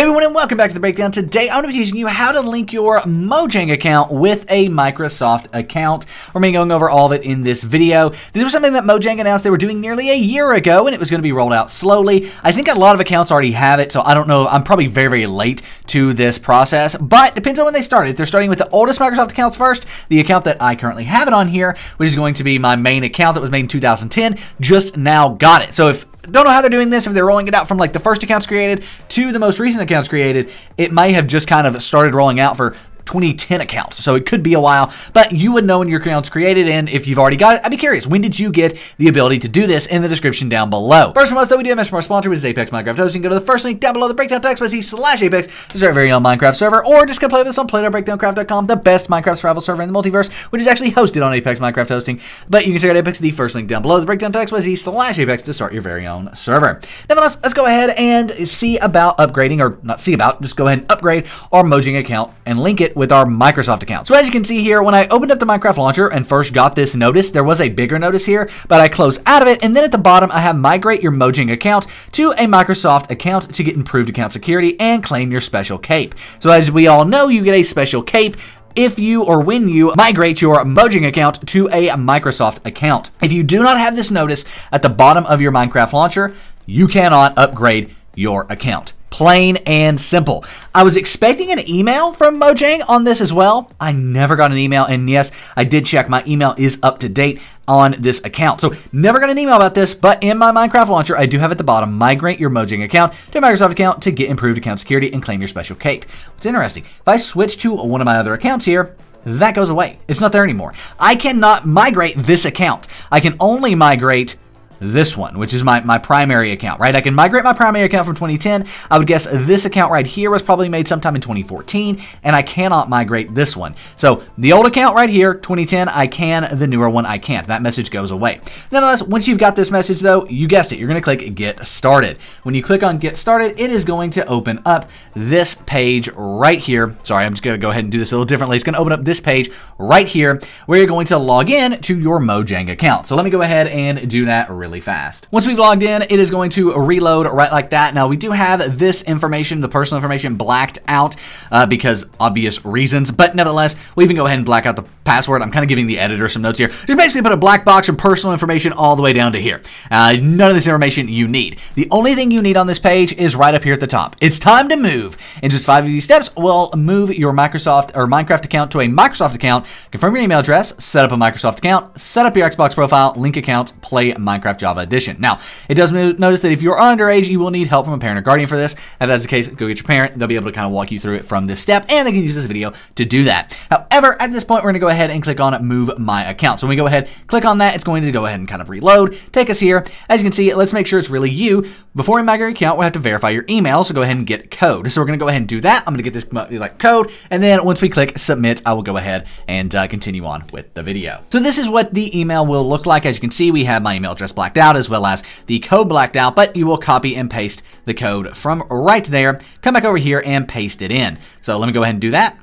Hey everyone and welcome back to the breakdown. Today I'm going to be teaching you how to link your Mojang account with a Microsoft account. We're going to be going over all of it in this video. This was something that Mojang announced they were doing nearly a year ago and it was going to be rolled out slowly. I think a lot of accounts already have it, so I don't know. I'm probably very, very late to this process, but depends on when they started. If they're starting with the oldest Microsoft accounts first, the account that I currently have it on here, which is going to be my main account that was made in 2010, just now got it. So if don't know how they're doing this, if they're rolling it out from like the first accounts created to the most recent accounts created. It may have just kind of started rolling out for 2010 account. So it could be a while, but you would know when your account's created. And if you've already got it, I'd be curious. When did you get the ability to do this in the description down below? First and foremost, though, we do have our sponsor, which is Apex Minecraft Hosting. Go to the first link down below the breakdown text by slash Apex to start a very own Minecraft server, or just go play with us on play.breakdowncraft.com, the best Minecraft survival server in the multiverse, which is actually hosted on Apex Minecraft Hosting. But you can check out Apex, the first link down below the breakdown text by slash Apex to start your very own server. Nevertheless, let's go ahead and see about upgrading, or not see about, just go ahead and upgrade our Mojang account and link it with our Microsoft account. So as you can see here, when I opened up the Minecraft launcher and first got this notice, there was a bigger notice here, but I closed out of it. And then at the bottom, I have migrate your Mojang account to a Microsoft account to get improved account security and claim your special cape. So as we all know, you get a special cape if you or when you migrate your Mojang account to a Microsoft account. If you do not have this notice at the bottom of your Minecraft launcher, you cannot upgrade your account. Plain and simple. I was expecting an email from Mojang on this as well. I never got an email, and yes, I did check. My email is up to date on this account. So never got an email about this, but in my Minecraft launcher, I do have at the bottom, migrate your Mojang account to a Microsoft account to get improved account security and claim your special cape. What's interesting, if I switch to one of my other accounts here, that goes away. It's not there anymore. I cannot migrate this account. I can only migrate this one, which is my, my primary account, right? I can migrate my primary account from 2010. I would guess this account right here was probably made sometime in 2014, and I cannot migrate this one. So the old account right here, 2010, I can. The newer one, I can't. That message goes away. Nonetheless, once you've got this message, though, you guessed it. You're going to click Get Started. When you click on Get Started, it is going to open up this page right here. Sorry, I'm just going to go ahead and do this a little differently. It's going to open up this page right here where you're going to log in to your Mojang account. So let me go ahead and do that really really fast. Once we've logged in, it is going to reload right like that. Now, we do have this information, the personal information, blacked out uh, because obvious reasons, but nevertheless, we'll even go ahead and black out the password. I'm kind of giving the editor some notes here. Just basically put a black box of personal information all the way down to here. Uh, none of this information you need. The only thing you need on this page is right up here at the top. It's time to move. In just five these steps, we'll move your Microsoft or Minecraft account to a Microsoft account, confirm your email address, set up a Microsoft account, set up your Xbox profile, link account, play Minecraft Java Edition. Now, it does notice that if you're underage, you will need help from a parent or guardian for this. If that's the case, go get your parent. They'll be able to kind of walk you through it from this step, and they can use this video to do that. However, at this point, we're going to go ahead and click on Move My Account. So when we go ahead, click on that, it's going to go ahead and kind of reload, take us here. As you can see, let's make sure it's really you. Before we migrate your account, we'll have to verify your email, so go ahead and get code. So we're going to go ahead and do that. I'm going to get this like code, and then once we click Submit, I will go ahead and uh, continue on with the video. So this is what the email will look like. As you can see, we have my email address blacked out as well as the code blacked out, but you will copy and paste the code from right there. Come back over here and paste it in. So let me go ahead and do that.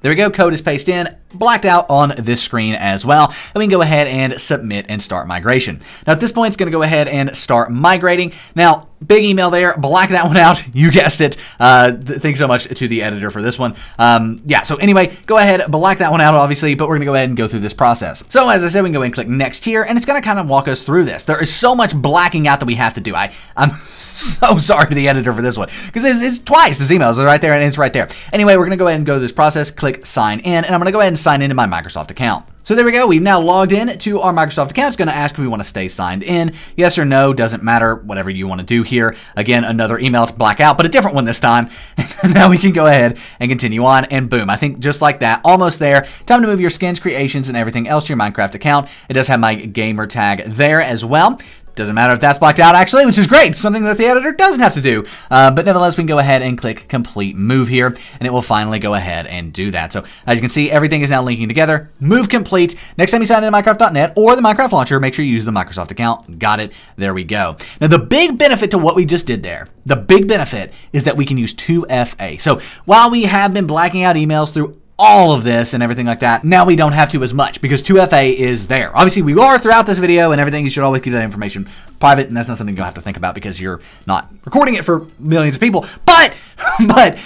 There we go, code is pasted in, blacked out on this screen as well. And we can go ahead and submit and start migration. Now at this point, it's gonna go ahead and start migrating. Now, big email there, black that one out, you guessed it. Uh, th thanks so much to the editor for this one. Um, yeah, so anyway, go ahead, black that one out obviously, but we're gonna go ahead and go through this process. So as I said, we can go and click next here, and it's gonna kind of walk us through this. There is so much blacking out that we have to do. I, I'm so sorry to the editor for this one because it's, it's, twice this email is right there and it's right there. Anyway, we're going to go ahead and go through this process, click sign in, and I'm going to go ahead and sign into my Microsoft account. So there we go. We've now logged in to our Microsoft account. It's going to ask if we want to stay signed in. Yes or no, doesn't matter. Whatever you want to do here. Again, another email to black out, but a different one this time. now we can go ahead and continue on, and boom. I think just like that, almost there. Time to move your skins, creations, and everything else to your Minecraft account. It does have my gamer tag there as well. Doesn't matter if that's blacked out actually, which is great, something that the editor doesn't have to do. Uh, but nevertheless, we can go ahead and click complete move here, and it will finally go ahead and do that. So as you can see, everything is now linking together. Move complete. Next time you sign into Minecraft.net or the Minecraft launcher, make sure you use the Microsoft account. Got it. There we go. Now the big benefit to what we just did there, the big benefit is that we can use 2FA. So while we have been blacking out emails through all of this and everything like that. Now we don't have to as much because 2FA is there. Obviously, we are throughout this video and everything. You should always keep that information private, and that's not something you'll have to think about because you're not recording it for millions of people. But, but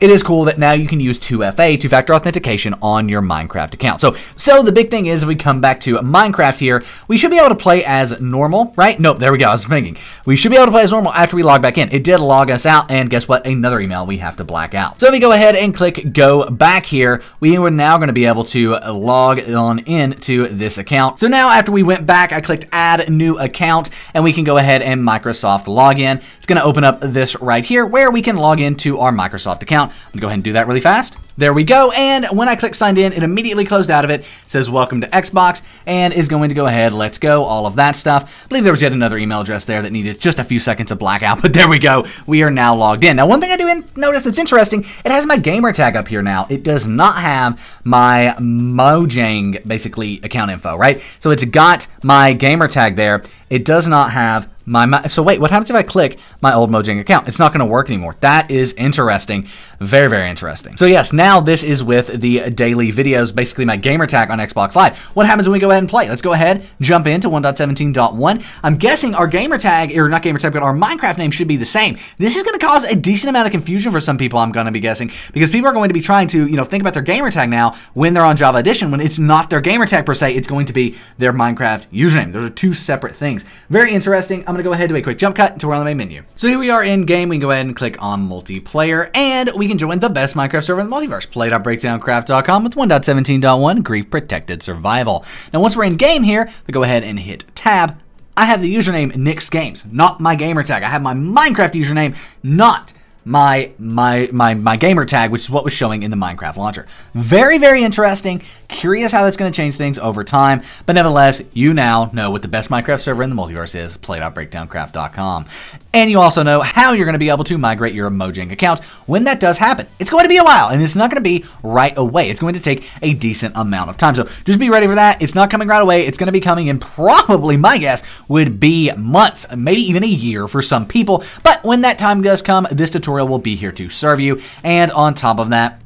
it is cool that now you can use 2FA, two-factor authentication, on your Minecraft account. So, so the big thing is, if we come back to Minecraft here, we should be able to play as normal, right? Nope, there we go. I was thinking we should be able to play as normal after we log back in. It did log us out, and guess what? Another email we have to black out. So if we go ahead and click Go Back here, we are now going to be able to log on in to this account. So now after we went back, I clicked Add New Account, and we can go ahead and Microsoft login. It's going to open up this right here, where we can log into our Microsoft account. I'm to go ahead and do that really fast. There we go. And when I click signed in, it immediately closed out of it. it. says welcome to Xbox and is going to go ahead, let's go, all of that stuff. I believe there was yet another email address there that needed just a few seconds of blackout, but there we go. We are now logged in. Now, one thing I do notice that's interesting, it has my gamer tag up here now. It does not have my Mojang, basically, account info, right? So it's got my gamer tag there. It does not have my, so wait, what happens if I click my old Mojang account? It's not going to work anymore. That is interesting. Very, very interesting. So yes, now this is with the daily videos, basically my gamer tag on Xbox Live. What happens when we go ahead and play? Let's go ahead, jump into 1.17.1. I'm guessing our gamer tag, or not gamer tag, but our Minecraft name should be the same. This is going to cause a decent amount of confusion for some people, I'm going to be guessing, because people are going to be trying to, you know, think about their gamer tag now when they're on Java Edition, when it's not their gamer tag per se, it's going to be their Minecraft username. Those are two separate things. Very interesting. I'm going to go ahead do a quick jump cut to we're on the main menu. So here we are in game. We can go ahead and click on multiplayer and we can join the best Minecraft server in the multiverse, play.breakdowncraft.com with 1.17.1 grief protected survival. Now once we're in game here, we go ahead and hit tab. I have the username Nick's Games, not my gamer tag. I have my Minecraft username, not my my my my gamer tag, which is what was showing in the Minecraft launcher. Very very interesting. Curious how that's going to change things over time, but nevertheless, you now know what the best Minecraft server in the multiverse is: play.breakdowncraft.com. And you also know how you're going to be able to migrate your Mojang account when that does happen. It's going to be a while, and it's not going to be right away. It's going to take a decent amount of time. So just be ready for that. It's not coming right away. It's going to be coming in probably, my guess, would be months, maybe even a year for some people. But when that time does come, this tutorial will be here to serve you. And on top of that,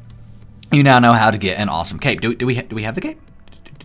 you now know how to get an awesome cape. Do, do we do we have the cape?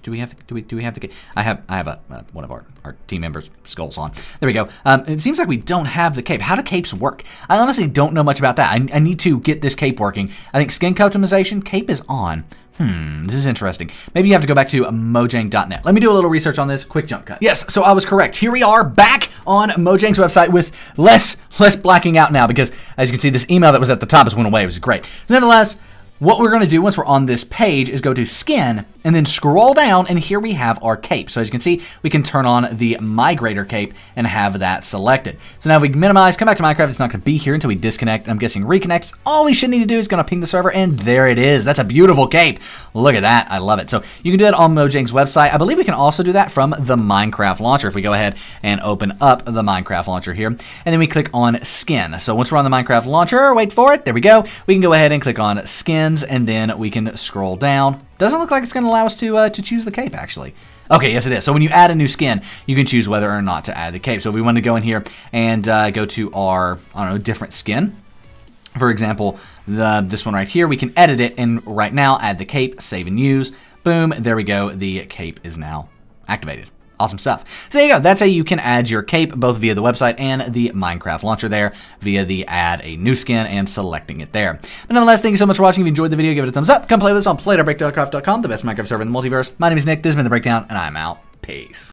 Do we have do we do we have the cape? I have I have a uh, one of our, our team members skulls on. There we go. Um, it seems like we don't have the cape. How do capes work? I honestly don't know much about that. I, I need to get this cape working. I think skin customization cape is on. Hmm, this is interesting. Maybe you have to go back to mojang.net. Let me do a little research on this. Quick jump cut. Yes, so I was correct. Here we are back on Mojang's website with less less blacking out now because as you can see, this email that was at the top has went away. It was great. Nevertheless, what we're going to do once we're on this page is go to skin and then scroll down and here we have our cape. So as you can see, we can turn on the migrator cape and have that selected. So now if we minimize, come back to Minecraft, it's not going to be here until we disconnect. I'm guessing reconnects. All we should need to do is going to ping the server and there it is. That's a beautiful cape. Look at that. I love it. So you can do that on Mojang's website. I believe we can also do that from the Minecraft launcher. If we go ahead and open up the Minecraft launcher here and then we click on skin. So once we're on the Minecraft launcher, wait for it. There we go. We can go ahead and click on skin and then we can scroll down. Doesn't look like it's going to allow us to, uh, to choose the cape, actually. Okay, yes it is. So when you add a new skin, you can choose whether or not to add the cape. So if we want to go in here and uh, go to our, I don't know, different skin, for example, the this one right here, we can edit it and right now add the cape, save and use. Boom, there we go. The cape is now activated. Awesome stuff. So there you go. That's how you can add your cape both via the website and the Minecraft launcher there via the add a new skin and selecting it there. But nonetheless, thank you so much for watching. If you enjoyed the video, give it a thumbs up. Come play with us on play.breakdowncraft.com, the best Minecraft server in the multiverse. My name is Nick. This has been The Breakdown, and I'm out. Peace.